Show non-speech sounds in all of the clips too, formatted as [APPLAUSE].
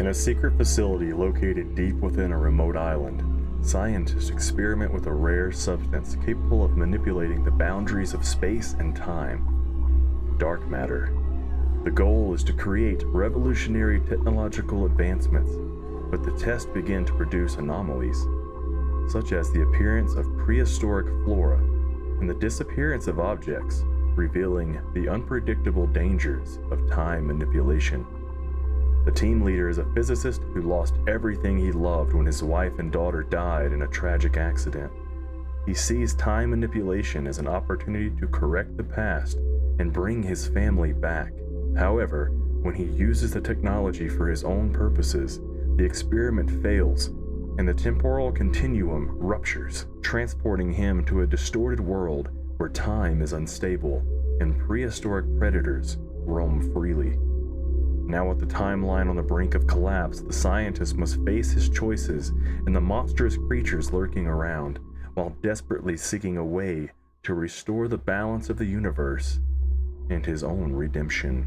In a secret facility located deep within a remote island, scientists experiment with a rare substance capable of manipulating the boundaries of space and time dark matter. The goal is to create revolutionary technological advancements, but the tests begin to produce anomalies, such as the appearance of prehistoric flora and the disappearance of objects, revealing the unpredictable dangers of time manipulation. The team leader is a physicist who lost everything he loved when his wife and daughter died in a tragic accident. He sees time manipulation as an opportunity to correct the past and bring his family back. However, when he uses the technology for his own purposes, the experiment fails and the temporal continuum ruptures, transporting him to a distorted world where time is unstable and prehistoric predators roam freely. Now, with the timeline on the brink of collapse, the scientist must face his choices and the monstrous creatures lurking around, while desperately seeking a way to restore the balance of the universe and his own redemption.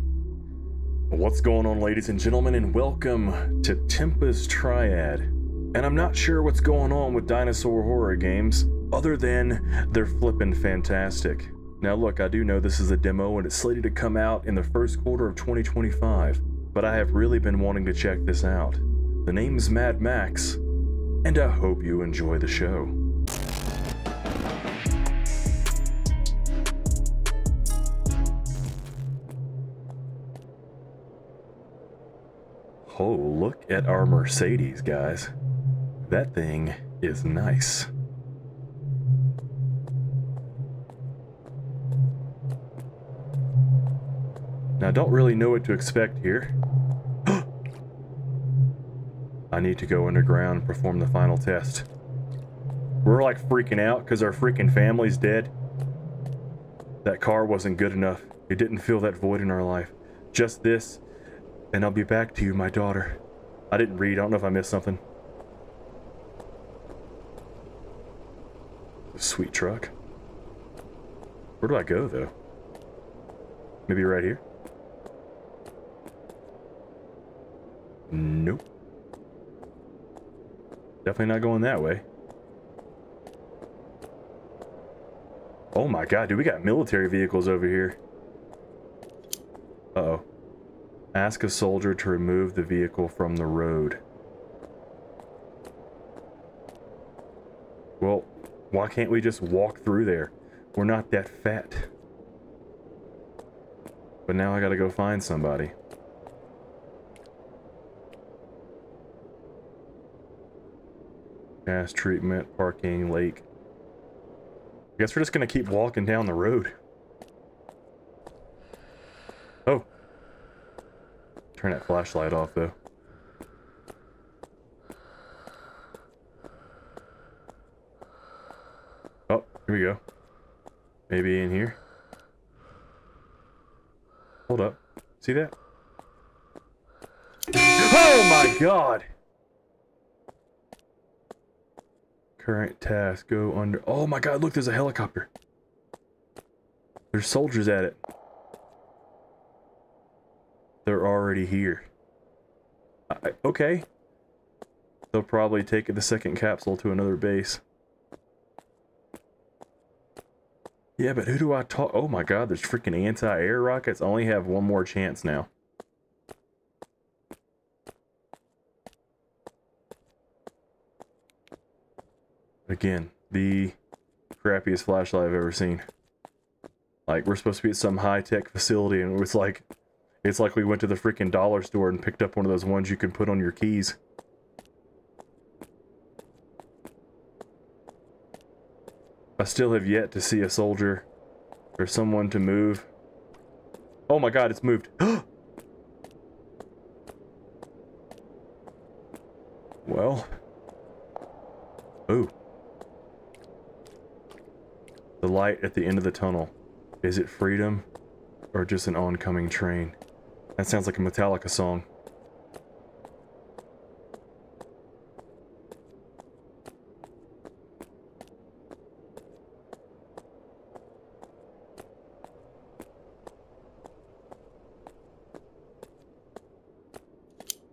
What's going on, ladies and gentlemen, and welcome to Tempus Triad. And I'm not sure what's going on with dinosaur horror games, other than they're flippin' fantastic. Now, look, I do know this is a demo and it's slated to come out in the first quarter of 2025 but I have really been wanting to check this out. The name's Mad Max, and I hope you enjoy the show. Oh, look at our Mercedes, guys. That thing is nice. Now, I don't really know what to expect here. I need to go underground and perform the final test. We're like freaking out because our freaking family's dead. That car wasn't good enough. It didn't fill that void in our life. Just this, and I'll be back to you, my daughter. I didn't read. I don't know if I missed something. Sweet truck. Where do I go, though? Maybe right here? Nope. Definitely not going that way. Oh my god, dude, we got military vehicles over here. Uh-oh. Ask a soldier to remove the vehicle from the road. Well, why can't we just walk through there? We're not that fat. But now I gotta go find somebody. Gas treatment, parking, lake. I guess we're just gonna keep walking down the road. Oh. Turn that flashlight off though. Oh, here we go. Maybe in here. Hold up. See that? Oh my god! Current task, go under... Oh my god, look, there's a helicopter. There's soldiers at it. They're already here. I, okay. They'll probably take the second capsule to another base. Yeah, but who do I talk? Oh my god, there's freaking anti-air rockets. I only have one more chance now. Again, the crappiest flashlight I've ever seen. Like, we're supposed to be at some high-tech facility, and it's like, it's like we went to the freaking dollar store and picked up one of those ones you can put on your keys. I still have yet to see a soldier or someone to move. Oh my god, it's moved. [GASPS] Oh, well. Oh. The light at the end of the tunnel. Is it freedom or just an oncoming train? That sounds like a Metallica song.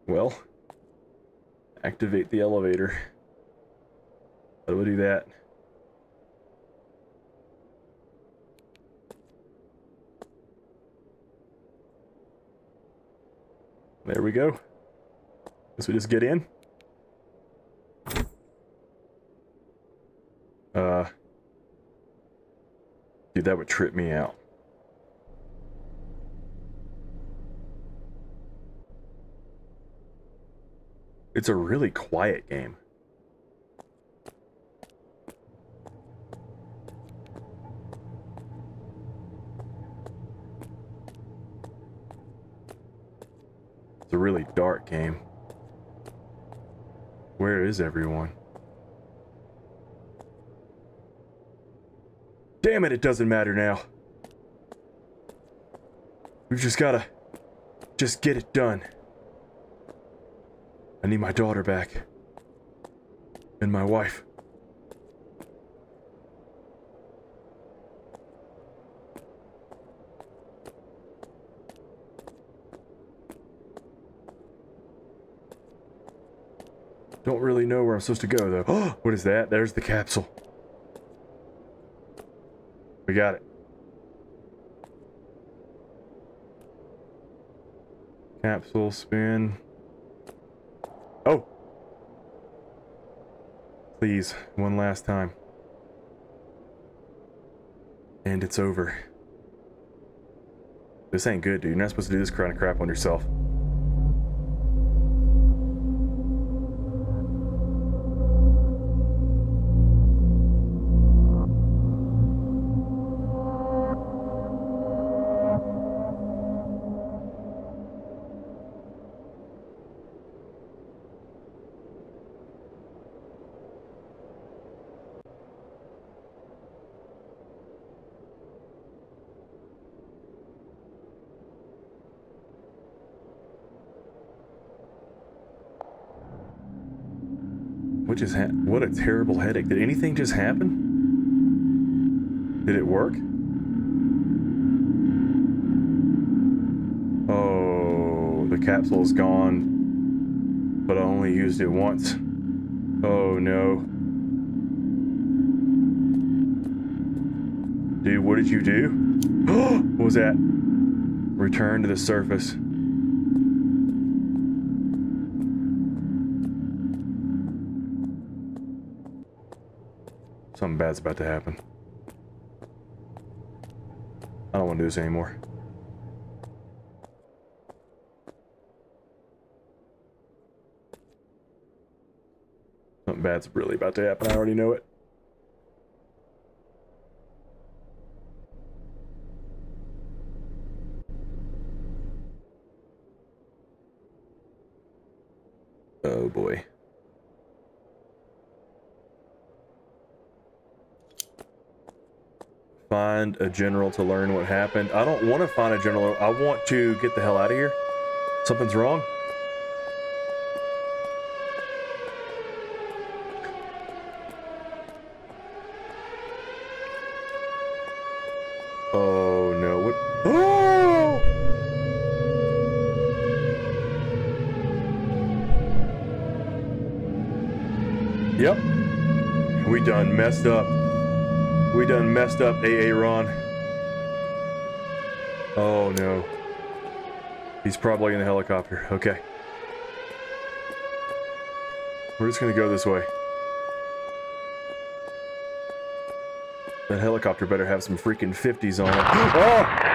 Well, Activate the elevator. How do we do that? There we go. Guess we just get in. Uh, dude, that would trip me out. It's a really quiet game. Dark game. Where is everyone? Damn it, it doesn't matter now. We've just gotta... Just get it done. I need my daughter back. And my wife. Don't really know where I'm supposed to go, though. Oh, [GASPS] what is that? There's the capsule. We got it. Capsule spin. Oh! Please, one last time. And it's over. This ain't good, dude. You're not supposed to do this kind of crap on yourself. Just ha- What a terrible headache. Did anything just happen? Did it work? Oh, the capsule is gone, but I only used it once. Oh no. Dude, what did you do? [GASPS] what was that? Return to the surface. Something bad's about to happen. I don't want to do this anymore. Something bad's really about to happen. I already know it. Oh boy. Find a general to learn what happened. I don't want to find a general. I want to get the hell out of here. Something's wrong. Oh no. What? Oh! [GASPS] Yep. We done messed up. We done messed up AA Ron. Oh no. He's probably in the helicopter. Okay. We're just gonna go this way. That helicopter better have some freaking 50s on it. [GASPS] Oh!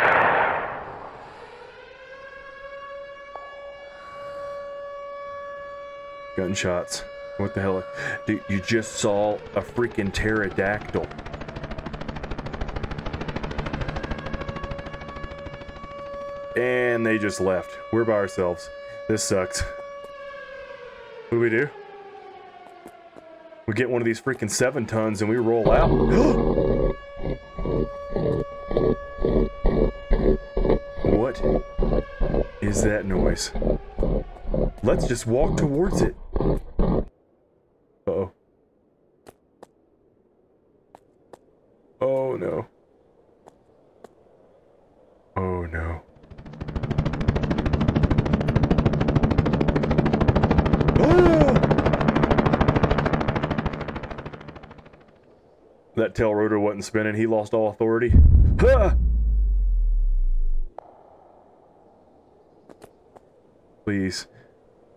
Gunshots. What the hell? Dude, you just saw a freaking pterodactyl. And they just left. We're by ourselves. This sucks. What do we do? We get one of these freaking seven tons and we roll out. [GASPS] what is that noise? Let's just walk towards it. Uh oh. Oh no. Oh no. That tail rotor wasn't spinning. He lost all authority. Ah! [SIGHS] Please.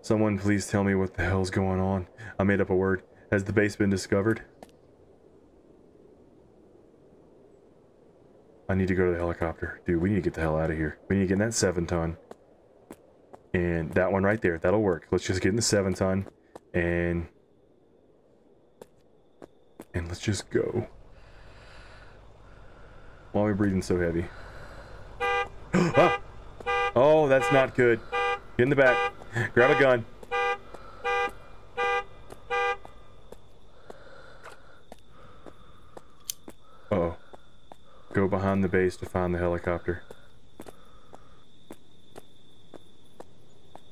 Someone please tell me what the hell's going on. I made up a word. Has the base been discovered? I need to go to the helicopter. Dude, we need to get the hell out of here. We need to get in that 7 ton. And that one right there. That'll work. Let's just get in the 7 ton. And... And let's just go. Why are we breathing so heavy? [GASPS] ah! Oh, that's not good. Get in the back. Grab a gun. Uh oh. Go behind the base to find the helicopter.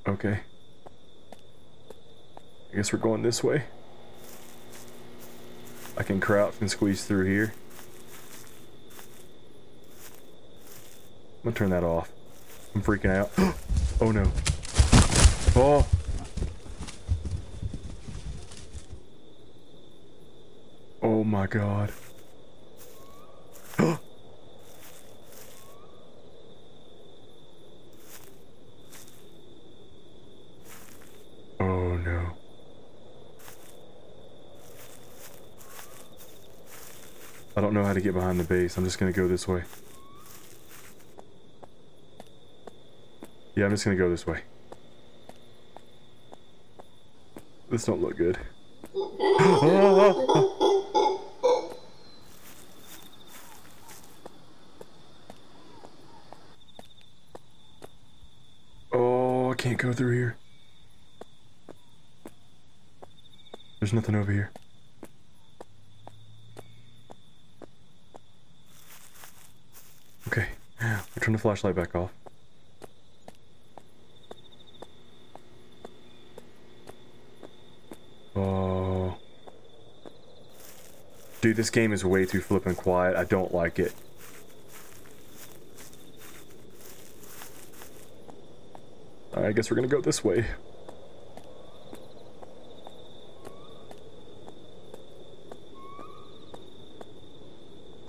Okay. I guess we're going this way. I can crouch and squeeze through here. I'm gonna turn that off. I'm freaking out. [GASPS] oh no. Oh! Oh my god. [GASPS] oh no. I don't know how to get behind the base. I'm just gonna go this way. Yeah, I'm just gonna go this way. This don't look good. [LAUGHS] oh, I can't go through here. There's nothing over here. Okay, I'll turn the flashlight back off. This game is way too flippin' quiet. I don't like it. I guess we're gonna go this way.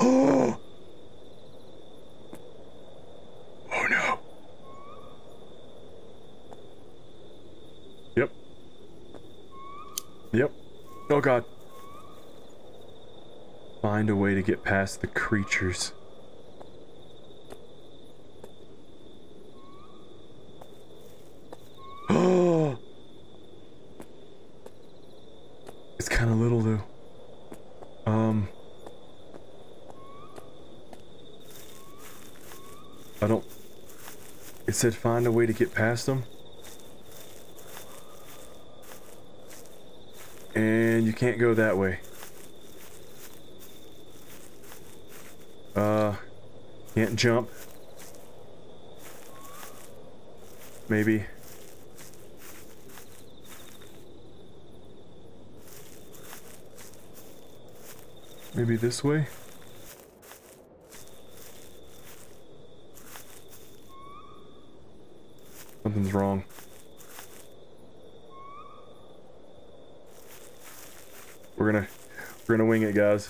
Oh! Oh no. Yep. Yep. Oh god find a way to get past the creatures. Oh! [GASPS] It's kind of little though. Um. I don't. It said find a way to get past them. And you can't go that way. Uh, can't jump. Maybe. Maybe this way? Something's wrong. We're gonna, we're gonna wing it, guys.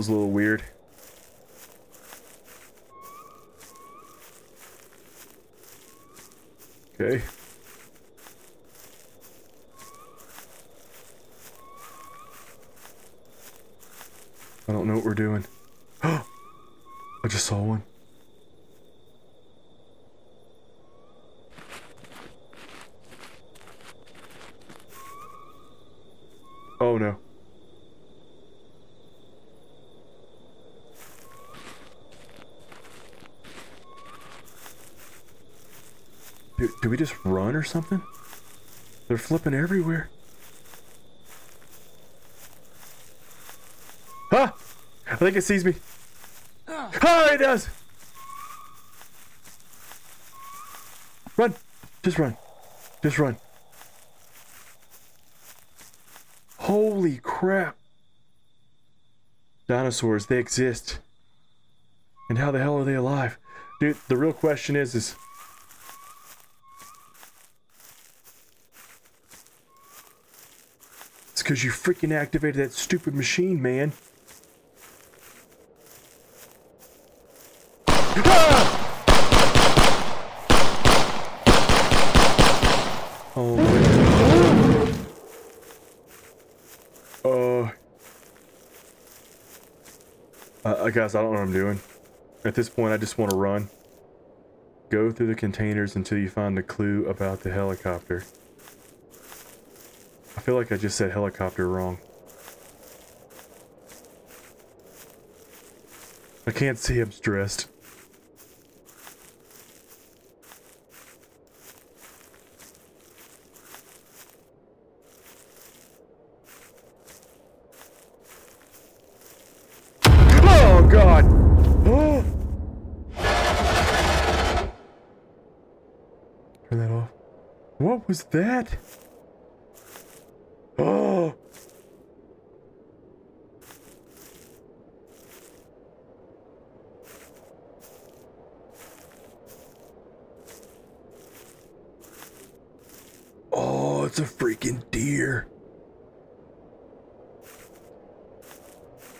Was a little weird. Okay. I don't know what we're doing. [GASPS] I just saw one. Oh no. Do, do we just run or something? They're flipping everywhere. Ah! I think it sees me. Ah, it does! Run! Just run. Just run. Holy crap. Dinosaurs, they exist. And how the hell are they alive? Dude, the real question is, is because you freaking activated that stupid machine, man. Oh my god. Uh, uh, guys, I don't know what I'm doing. At this point, I just want to run. Go through the containers until you find a clue about the helicopter. I feel like I just said helicopter wrong. I can't see him stressed. Oh god! [GASPS] Turn that off. What was that? Oh! Oh, it's a freaking deer.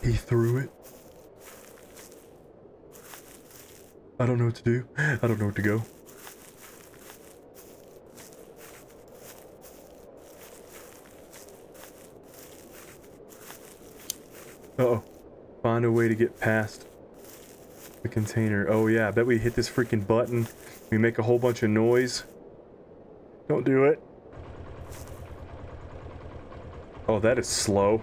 He threw it. I don't know what to do. I don't know where to go. Uh oh Find a way to get past the container. Oh yeah, I bet we hit this freaking button. We make a whole bunch of noise. Don't do it. Oh, that is slow.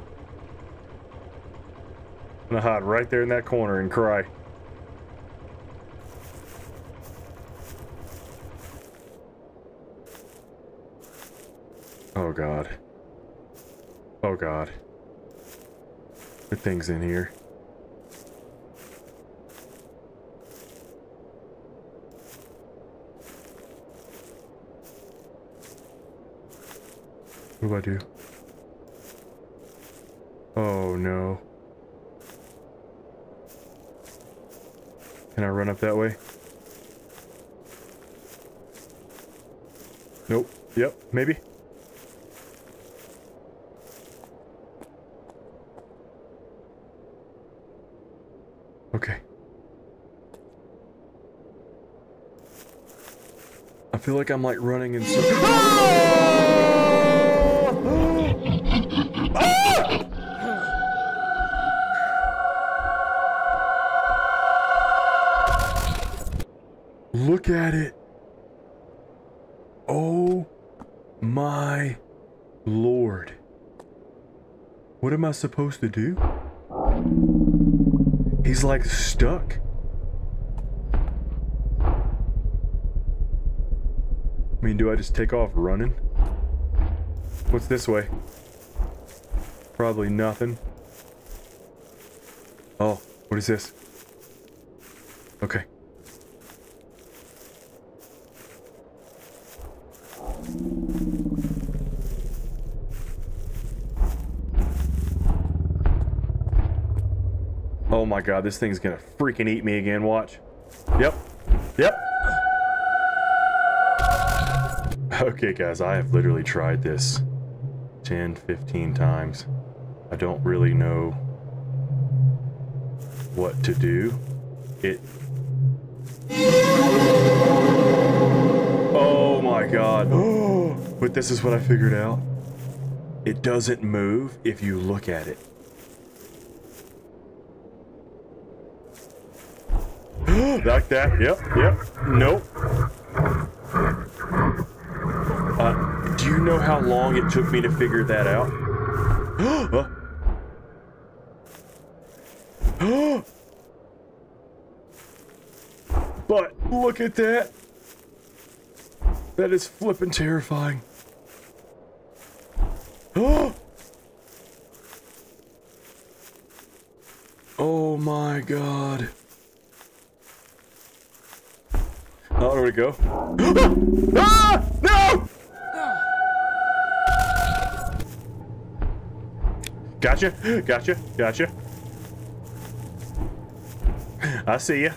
I'm gonna hide right there in that corner and cry. Oh god. Oh god. Good things in here. What do I do? Oh no. Can I run up that way? Nope. Yep, maybe. Okay. I feel like I'm like running in circles. Look at it. Oh my lord. What am I supposed to do? He's like stuck. I mean, do I just take off running? What's this way? Probably nothing. Oh, what is this? Okay. My god, this thing's gonna freaking eat me again, watch. Yep. Yep. Okay guys, I have literally tried this 10, 15 times. I don't really know what to do. It... Oh my god. [GASPS] but this is what I figured out. It doesn't move if you look at it. Like that. Yep, yep. Nope. Uh, do you know how long it took me to figure that out? [GASPS] but look at that. That is flippin' terrifying. [GASPS] Oh my god. Oh, there we go? [GASPS] ah! No! Gotcha, gotcha, gotcha. I see ya.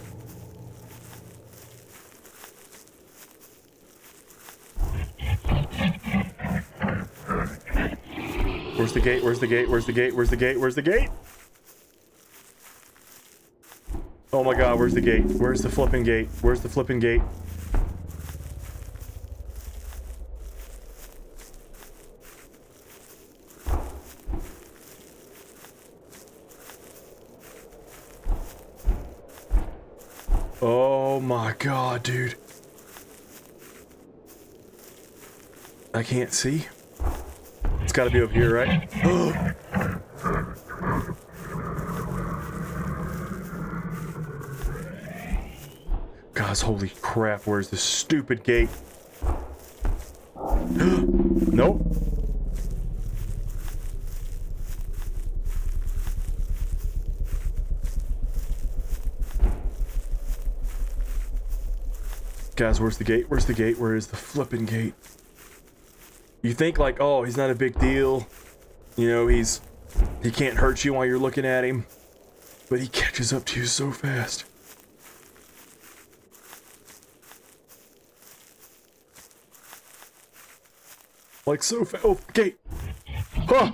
Where's the gate? Where's the gate? Where's the gate? Where's the gate? Where's the gate? Oh my god, where's the gate? Where's the flipping gate? Where's the flipping gate? Oh my god, dude. I can't see. It's gotta be up here, right? [GASPS] [GASPS] Holy crap, where's the stupid gate? [GASPS] nope. Guys, where's the gate? Where's the gate? Where is the flipping gate? You think like, oh, he's not a big deal. You know, he's he can't hurt you while you're looking at him. But he catches up to you so fast. Like so fast. Oh, gate. Huh.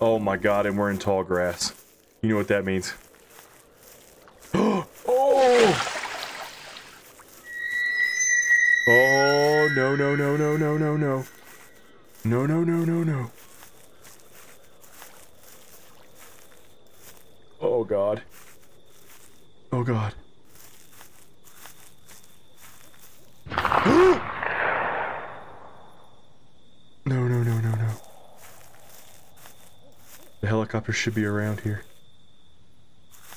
Oh my god, and we're in tall grass. You know what that means. [GASPS] oh! Oh, no, no, no, no, no, no, no. No, no, no, no, no. Oh god. Oh god. no, no, no, no, no. Helicopter should be around here.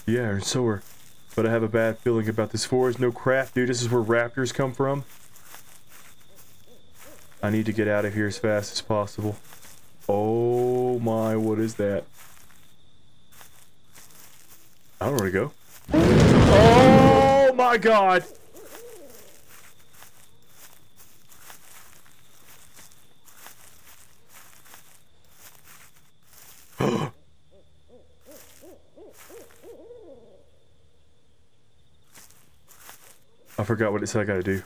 Yeah, and so are. But I have a bad feeling about this forest. No craft, dude. This is where raptors come from. I need to get out of here as fast as possible. Oh my, what is that? I don't where to go. Oh my god! Forgot what it said I gotta do.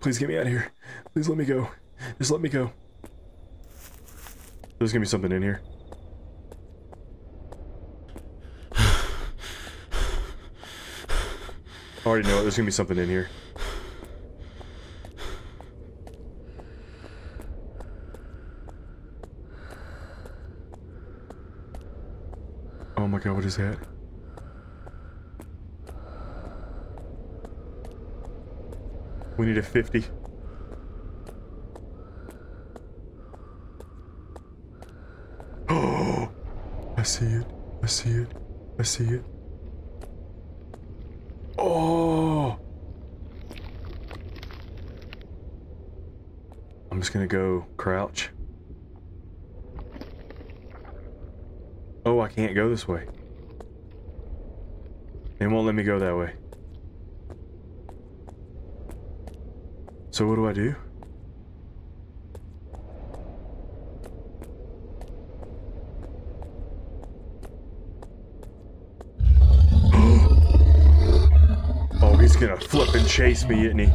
Please get me out of here. Please let me go. Just let me go. There's gonna be something in here. [SIGHS] I already know it. There's gonna be something in here. Oh my god, what is that? We need a 50. Oh, [GASPS] I see it. I see it. I see it. Oh. I'm just gonna go crouch. Oh, I can't go this way. They won't let me go that way. So what do I do? [GASPS] oh, he's gonna flip and chase me, isn't he?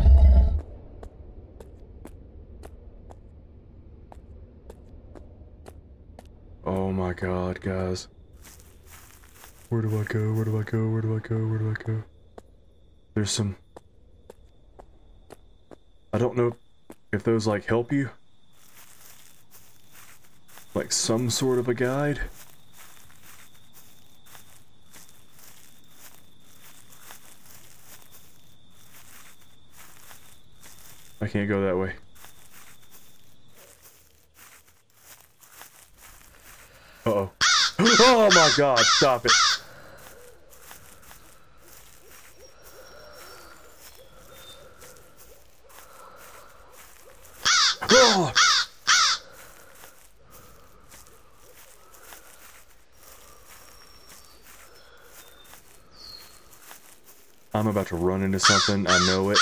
Oh my god, guys. Where do I go? Where do I go? Where do I go? Where do I go? There's some I don't know if those like help you. Like some sort of a guide. I can't go that way. Uh oh [GASPS] Oh my god, stop it. [GASPS] I'm about to run into something, I know it.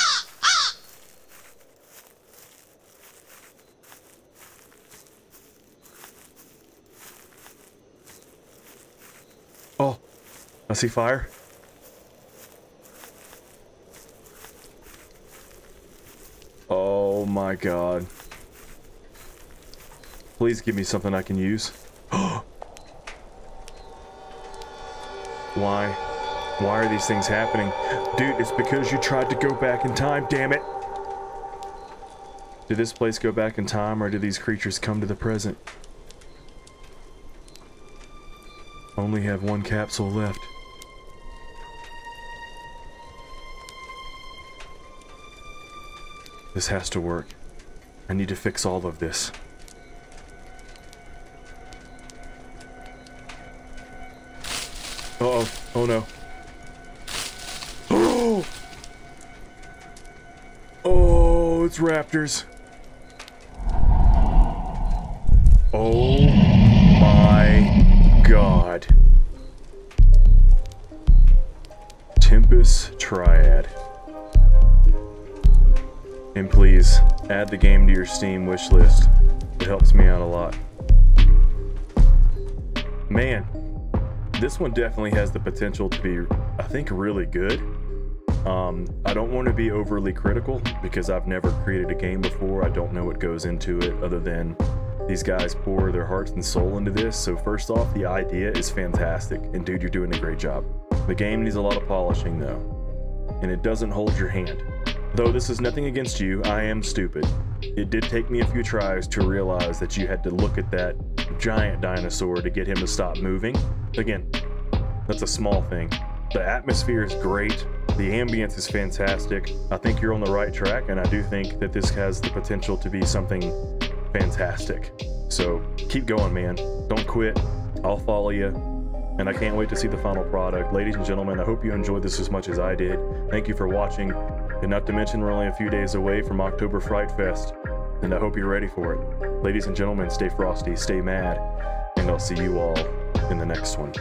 Oh, I see fire. Oh my god. Please give me something I can use. [GASPS] Why? Why are these things happening? Dude, it's because you tried to go back in time, damn it! Did this place go back in time, or did these creatures come to the present? Only have one capsule left. This has to work. I need to fix all of this. Uh oh. Oh no. Oh! [GASPS] Oh, it's raptors. Oh my god. Tempus Triad. And please, add the game to your Steam wishlist. It helps me out a lot. Man, this one definitely has the potential to be, I think, really good. Um, I don't want to be overly critical because I've never created a game before. I don't know what goes into it other than these guys pour their hearts and soul into this. So first off, the idea is fantastic. And dude, you're doing a great job. The game needs a lot of polishing though. And it doesn't hold your hand. Though this is nothing against you, I am stupid. It did take me a few tries to realize that you had to look at that giant dinosaur to get him to stop moving. Again, that's a small thing. The atmosphere is great. The ambience is fantastic. I think you're on the right track, and I do think that this has the potential to be something fantastic. So keep going, man. Don't quit. I'll follow you. And I can't wait to see the final product. Ladies and gentlemen, I hope you enjoyed this as much as I did. Thank you for watching. And not to mention, we're only a few days away from October Fright Fest, and I hope you're ready for it. Ladies and gentlemen, stay frosty, stay mad, and I'll see you all in the next one.